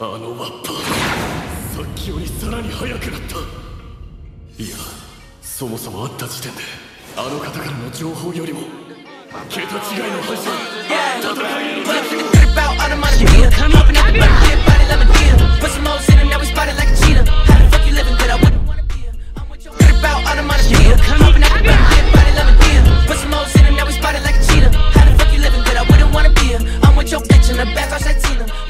あのワッパさっきよりさらに速くなった。いやそもそも会った時点であの方からの情報よりも桁違いの反射 I'm with your bitch in the bath, I'll say Tina.